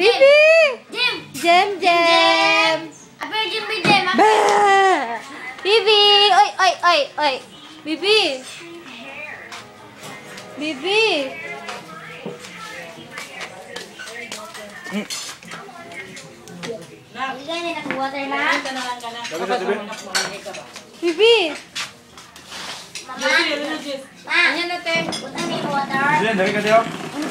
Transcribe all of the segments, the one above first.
Bibi. Jim. Jam jam. Apa? Apa? Bah. Bibi, oi oi oi oi. Bibi. Bibi. Bibi. Mama. Ma. Ano na te? Utang ni water. Diyan, dari ka.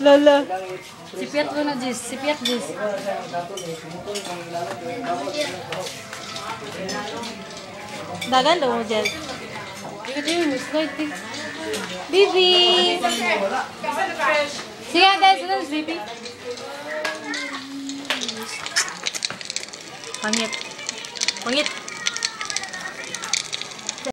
La la. Sipiat ko na Jis, sipiat Jis. Dagan daw mo dyan. Ikaw din mo slide ti. Bibi. Sige, guys, ito si Bibi. Pangit. Pangit.